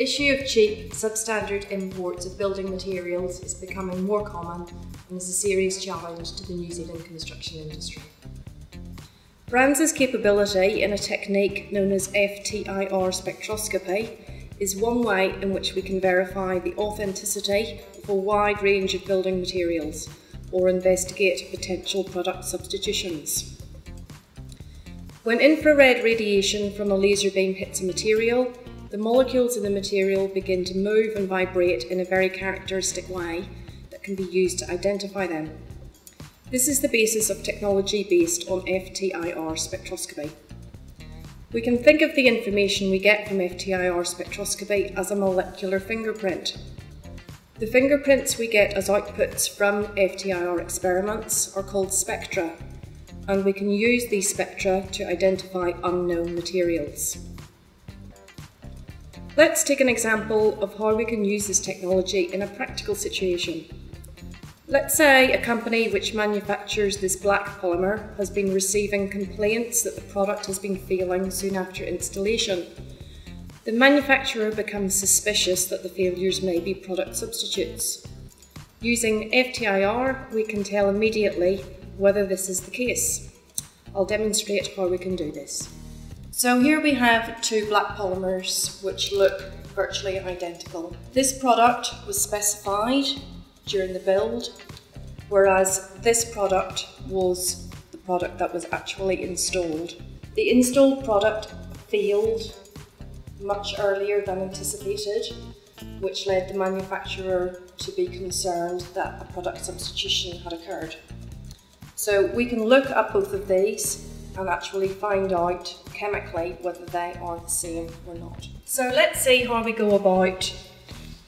The issue of cheap, substandard imports of building materials is becoming more common and is a serious challenge to the New Zealand construction industry. BRANZ's capability in a technique known as FTIR spectroscopy is one way in which we can verify the authenticity of a wide range of building materials or investigate potential product substitutions. When infrared radiation from a laser beam hits a material, the molecules in the material begin to move and vibrate in a very characteristic way that can be used to identify them. This is the basis of technology based on FTIR spectroscopy. We can think of the information we get from FTIR spectroscopy as a molecular fingerprint. The fingerprints we get as outputs from FTIR experiments are called spectra, and we can use these spectra to identify unknown materials. Let's take an example of how we can use this technology in a practical situation. Let's say a company which manufactures this black polymer has been receiving complaints that the product has been failing soon after installation. The manufacturer becomes suspicious that the failures may be product substitutes. Using FTIR, we can tell immediately whether this is the case. I'll demonstrate how we can do this. So here we have two black polymers which look virtually identical. This product was specified during the build, whereas this product was the product that was actually installed. The installed product failed much earlier than anticipated, which led the manufacturer to be concerned that a product substitution had occurred. So we can look at both of these and actually find out chemically whether they are the same or not. So let's see how we go about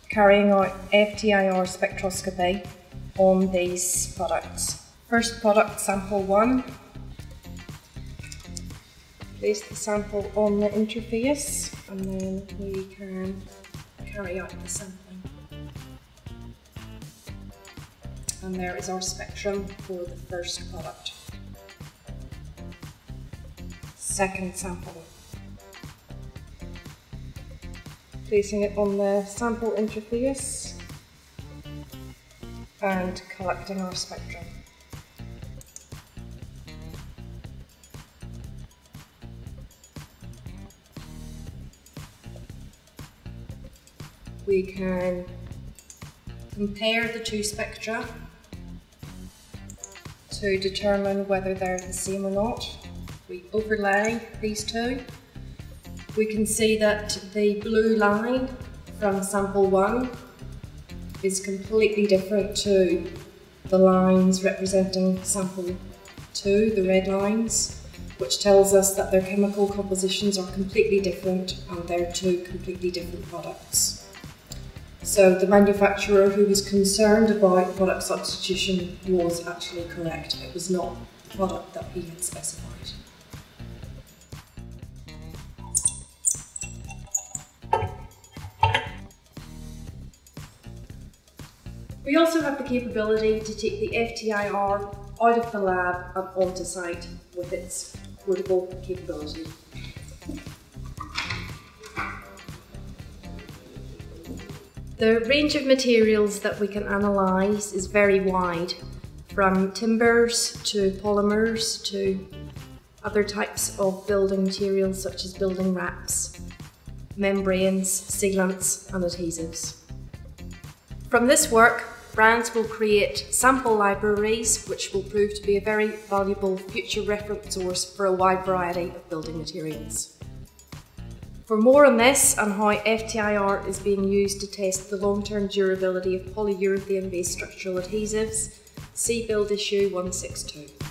carrying out FTIR spectroscopy on these products. First product sample one. Place the sample on the interface and then we can carry out the sampling. And there is our spectrum for the first product second sample. Placing it on the sample interface and collecting our spectrum. We can compare the two spectra to determine whether they're the same or not we overlay these two, we can see that the blue line from sample one is completely different to the lines representing sample two, the red lines, which tells us that their chemical compositions are completely different and they're two completely different products. So the manufacturer who was concerned about product substitution was actually correct. It was not the product that he had specified. We also have the capability to take the FTIR out of the lab and onto site with its portable capability. The range of materials that we can analyse is very wide, from timbers to polymers to other types of building materials such as building wraps, membranes, sealants and adhesives. From this work, BRANZ will create sample libraries which will prove to be a very valuable future reference source for a wide variety of building materials. For more on this and how FTIR is being used to test the long-term durability of polyurethane-based structural adhesives, see Build Issue 162.